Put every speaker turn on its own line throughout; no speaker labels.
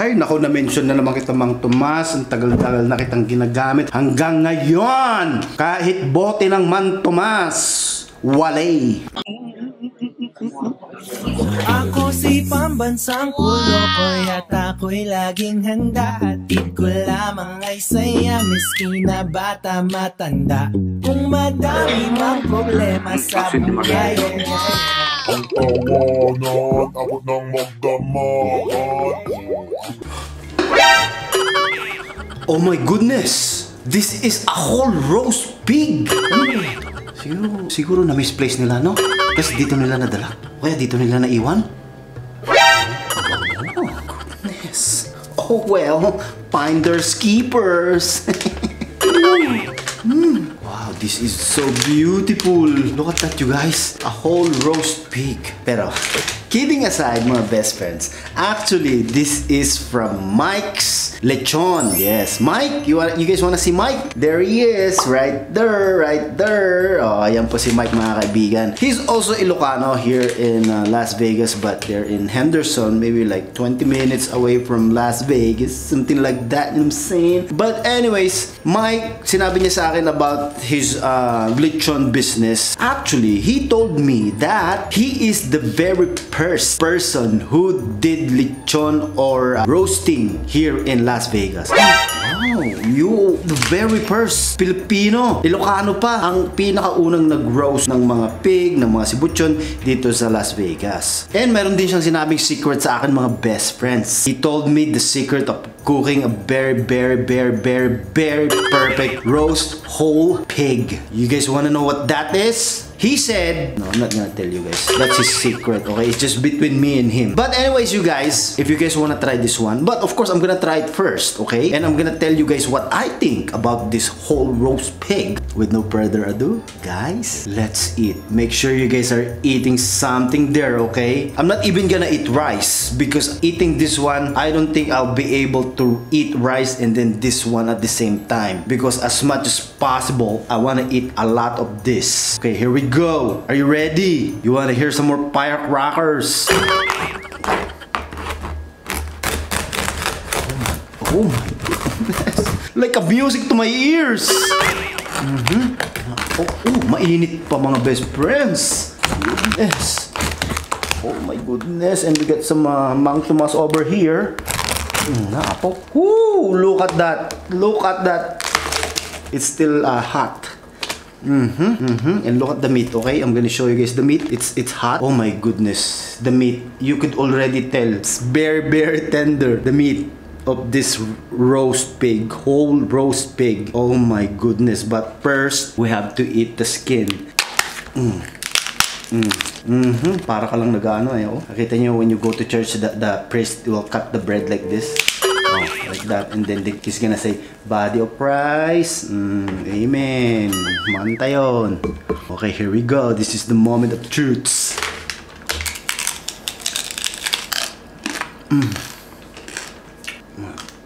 Ay, nako na-mention na naman kita Mang Tomas. Ang tagal-tagal na kitang ginagamit. Hanggang ngayon, kahit bote ng Man Tomas, walay.
Ako si pambansang ulo Kaya't ako'y laging handa Atid ko lamang ay saya Miski na bata matanda Kung madami mang problema sa buhay
tawanan, abot ng magdamag
Oh my goodness! This is a whole roast pig! Siguro, siguro na misplace nila, no? Kasi dito nila nadala. Kaya dito nila naiwan? Oh, goodness. Oh well, finders keepers. Mm. Wow, this is so beautiful. Look at that, you guys. A whole roast pig. Pero, kidding aside, mga best friends, actually, this is from Mike's Lechon. Yes, Mike, you, want, you guys wanna see Mike? There he is, right there, right there. Oh, ayan po si Mike, mga kaibigan. He's also Ilocano here in uh, Las Vegas, but they're in Henderson, maybe like 20 minutes away from Las Vegas, something like that, you know what I'm saying? But anyways, Mike, sinabi niya sa akin about his uh, lechon business. Actually, he told me that he is the very first person who did lechon or uh, roasting here in Las Vegas. Wow, you, the very first Filipino, Ilocano pa, ang pinakaunang nag-roast ng mga pig, ng mga sibutyon dito sa Las Vegas. And meron din siyang sinabing secret sa akin mga best friends. He told me the secret of cooking a very, very, very, very, very perfect roast whole pig. You guys wanna know what that is? He said, no, I'm not gonna tell you guys. That's his secret, okay? It's just between me and him. But anyways, you guys, if you guys wanna try this one, but of course, I'm gonna try it first, okay? And I'm gonna tell you guys what I think about this whole roast pig. With no further ado, guys, let's eat. Make sure you guys are eating something there, okay? I'm not even gonna eat rice because eating this one, I don't think I'll be able to eat rice and then this one at the same time. Because as much as possible, I wanna eat a lot of this. Okay, here we go. Are you ready? You wanna hear some more firecrackers? Oh my goodness. Like a music to my ears. Mhm. Oh, oh, mainit pa mga best friends. Yes. Oh my goodness. And we get some uh, Mang Tomas over here. Mm, Napo. Woo! Look at that. Look at that. It's still uh, hot. Mm-hmm, mm-hmm. And look at the meat, okay? I'm gonna show you guys the meat. It's it's hot. Oh my goodness. The meat. You could already tell. It's very, very tender. The meat of this roast pig. Whole roast pig. Oh my goodness. But first, we have to eat the skin. Mm. Mm. Mm-hmm. Para ka lang nag-ano eh. Oh. Nakita nyo when you go to church, the, the priest will cut the bread like this. That. And then he's gonna say, body of Christ. Mm, amen. Manta. Okay, here we go. This is the moment of truths. Mm.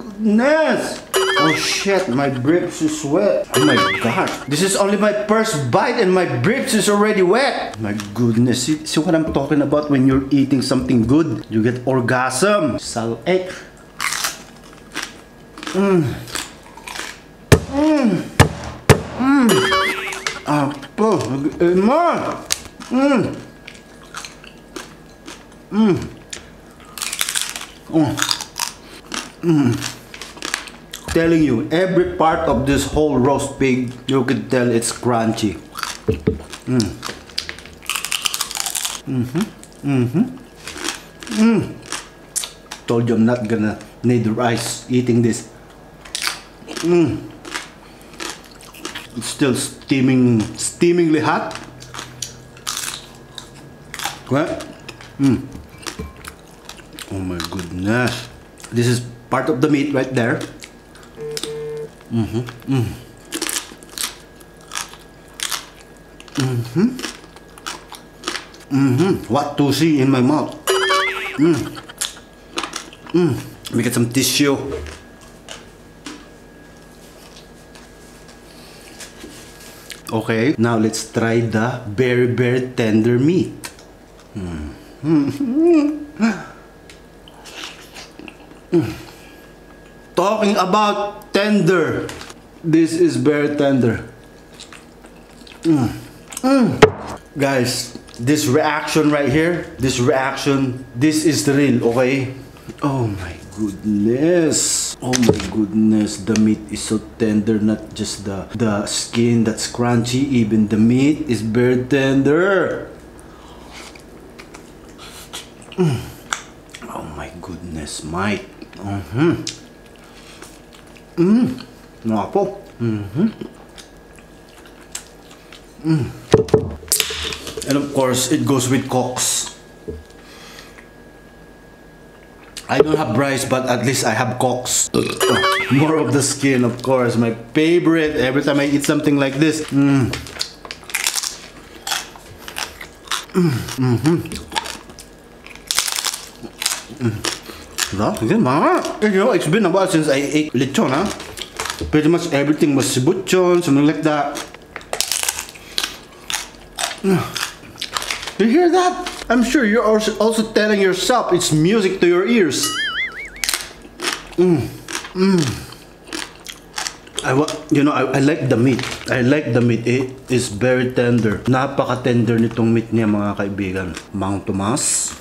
Goodness! Oh shit, my briefs is wet. Oh my god. This is only my first bite and my briefs is already wet. My goodness. See, see what I'm talking about when you're eating something good? You get orgasm. Sal eh. Mmm. Mmm. Mmm. Apo. Ema. Mmm. Mmm. Oh. Mmm. Telling you, every part of this whole roast pig, you can tell it's crunchy. Mm. Mm-hmm. Mm-hmm. Mm. Told you I'm not gonna need rice eating this. Mm. It's still steaming, steamingly hot. What? Mm. Oh my goodness. This is part of the meat right there. Mm-hmm. Mm. Mm-hmm. Mm-hmm. What to see in my mouth? Mm. Mm. Let me get some tissue. Okay, now let's try the very very tender meat. Mm. Talking about tender. This is very tender. Mm. Mm. Guys, this reaction right here, this reaction, this is the real, okay? Oh my goodness. Oh my goodness, the meat is so tender, not just the the skin that's crunchy, even the meat is very tender. Mm. Oh my goodness, Mike. Mm-hmm. Mm. Nga. Mm-hmm. Mm. And of course, it goes with cocks. I don't have rice, but at least I have Cox. More of the skin, of course. My favorite. Every time I eat something like this. Mm. Mm. Mm-hmm. Mm. You know, it's been a while since I ate lechon, huh? Pretty much everything was sibuchon, something like that. You hear that? I'm sure you're also telling yourself it's music to your ears. Mm. Mm. I wa- you know, I, I like the meat. I like the meat. It is very tender. Napaka-tender nitong meat niya mga kaibigan. Mang Tomas.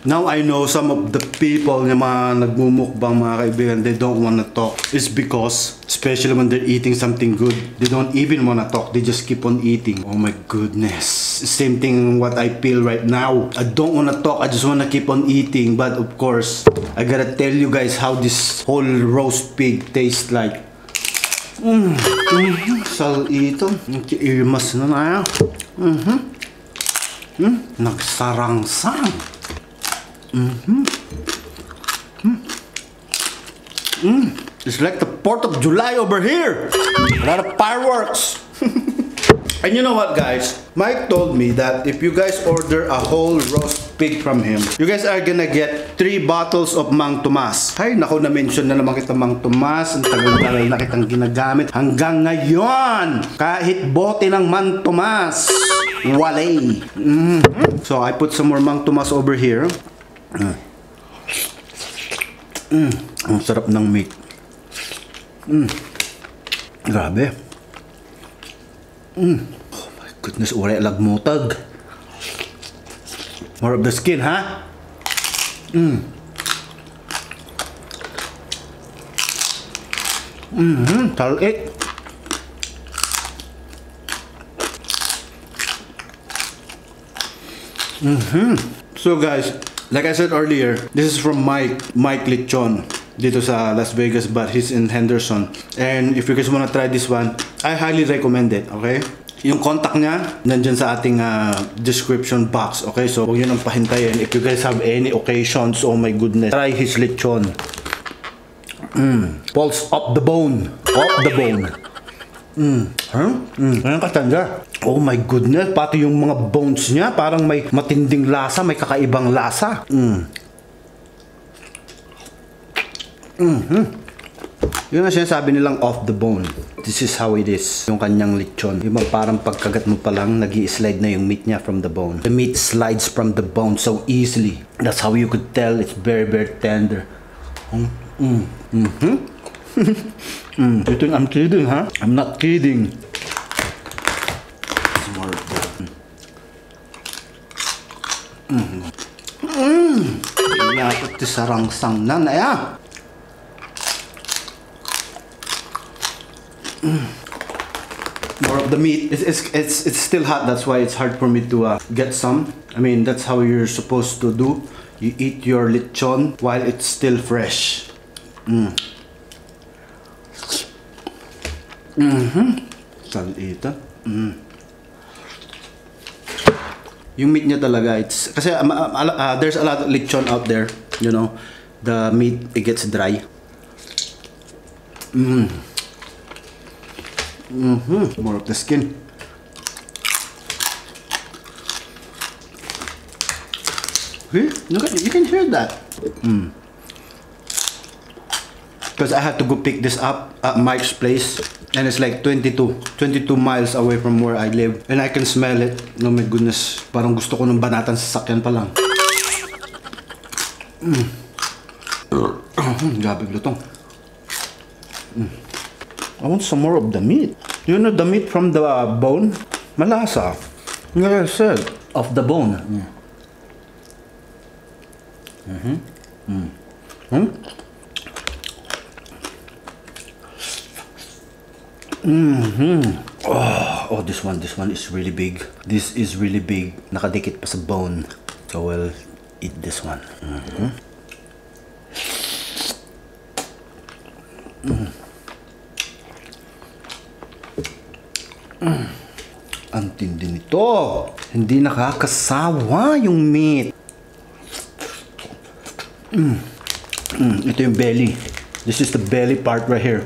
Now I know some of the people na mga nagmumukbang mga kaibigan, they don't wanna talk. It's because, especially when they're eating something good, they don't even wanna talk. They just keep on eating. Oh my goodness. Same thing what I feel right now. I don't wanna talk. I just wanna keep on eating. But of course, I gotta tell you guys how this whole roast pig tastes like. Mm. Mm-hmm. Salito. Irmas na na. Mm-hmm. Mm. Nagsarangsang. Mm-hmm. Mm. It's like the 4th of July over here. A lot of fireworks. and you know what, guys? Mike told me that if you guys order a whole roast pig from him, you guys are gonna get three bottles of Mang Tomas. Ay, nako na-mention na naman kita Mang Tomas. Ang tagal-tagal na kitang ginagamit. Hanggang ngayon, kahit bote ng Mang Tomas, walay. Mhm. So, I put some more Mang Tomas over here. Mm, ang sarap ng meat. Mm. Grabe. Mm. Oh my goodness, ure lagmutag. More of the skin, ha? Mm. Mm-hmm, talit. Mm-hmm. So guys, like I said earlier, this is from Mike, Mike Lechon dito sa Las Vegas but he's in Henderson. And if you guys wanna try this one, I highly recommend it, okay? Yung contact niya, nandyan sa ating uh, description box, okay? So, huwag yun ang pahintayin. If you guys have any occasions, oh my goodness, try his lechon. Mm. Pulse up the bone. Up the bone. Mm. Huh? Mm. Ayan katanda. Oh my goodness, pati yung mga bones niya, parang may matinding lasa, may kakaibang lasa. Mm. Mm-hmm. Yun ang sinasabi nilang off the bone. This is how it is. Yung kanyang lechon. Yung parang pagkagat mo pa lang, nag slide na yung meat niya from the bone. The meat slides from the bone so easily. That's how you could tell it's very, very tender. Mm. Mm. Mm-hmm. Mm. You think I'm kidding, huh? I'm not kidding. Mm. Mm. Yapot ti sarangsang na na ya. more of the meat. It's, it's, it's, it's still hot, that's why it's hard for me to uh, get some. I mean, that's how you're supposed to do. You eat your lechon while it's still fresh. Mm. Mm-hmm. Salita. Mm. Yung meat niya talaga, it's... Kasi um, uh, uh, there's a lot of lechon out there, you know. The meat, it gets dry. Mm. Mm-hmm. More of the skin. See? Look at You can hear that. Mm. Because I had to go pick this up at Mike's place and it's like 22 22 miles away from where I live and I can smell it no my goodness parang gusto ko ng banatan sa sakyan pa lang mm. grabe lutong mm. I want some more of the meat you know the meat from the bone malasa like I said of the bone mm. Mm-hmm. Mm. Hmm? Mm-hmm. Oh, oh, this one, this one is really big. This is really big. Nakadikit pa sa bone. So we'll eat this one. Mm-hmm. Mm. Mm. Ang tindi nito. Hindi nakakasawa yung meat. Mm. Mm. Ito yung belly. This is the belly part right here.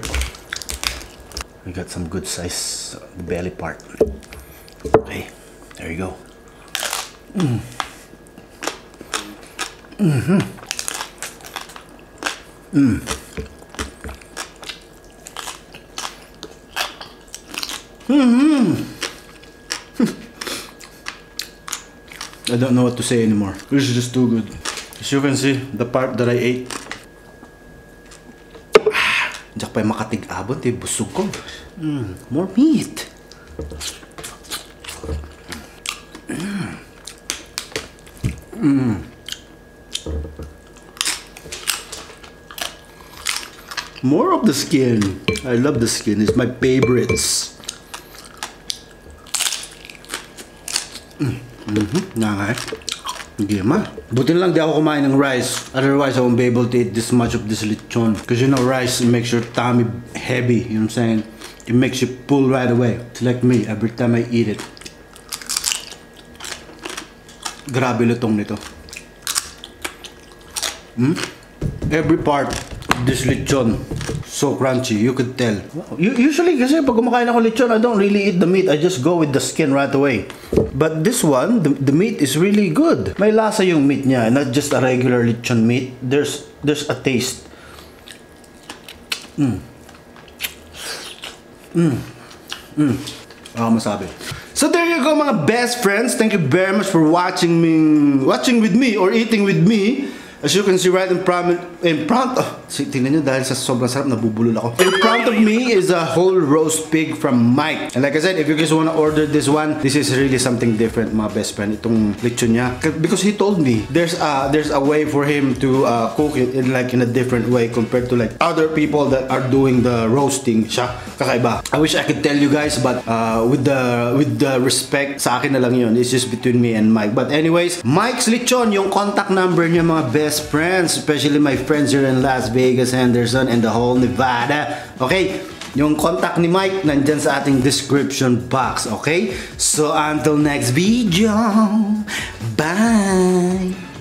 We got some good size uh, belly part. Okay, there you go. Mm. Mm-hmm. Mm. Mm-hmm. I don't know what to say anymore. This is just too good. As you can see, the part that I ate eh, busog ko. Mm, more meat. Mm. More of the skin. I love the skin. It's my favorites. Mm. Mm-hmm. Nangai. Hindi ma. Buti lang di ako kumain ng rice. Otherwise, I won't be able to eat this much of this lechon. Because you know, rice it makes your tummy heavy. You know what I'm saying? It makes you pull right away. It's like me every time I eat it. Grabe lutong nito. Hmm? Every part this lechon so crunchy. You could tell. Usually kasi pag kumakain ako lechon, I don't really eat the meat. I just go with the skin right away. But this one, the, the meat is really good. May lasa yung meat niya, not just a regular lechon meat. There's there's a taste. Mm. Mm. Mm. Ah, masabi. So there you go mga best friends. Thank you very much for watching me, watching with me or eating with me. As you can see right in front, in front of, see, tingnan nyo dahil sa sobrang sarap, nabubulol ako. In front of me is a whole roast pig from Mike. And like I said, if you guys wanna order this one, this is really something different, my best friend, itong lechon niya. Because he told me, there's a, there's a way for him to uh, cook it in like in a different way compared to like other people that are doing the roasting. Siya, kakaiba. I wish I could tell you guys, but uh, with the with the respect, sa akin na lang yun. It's just between me and Mike. But anyways, Mike's Lechon, yung contact number niya mga best friends, especially my friends friends here in Las Vegas, Henderson, and the whole Nevada. Okay? Yung contact ni Mike nandyan sa ating description box. Okay? So, until next video, bye!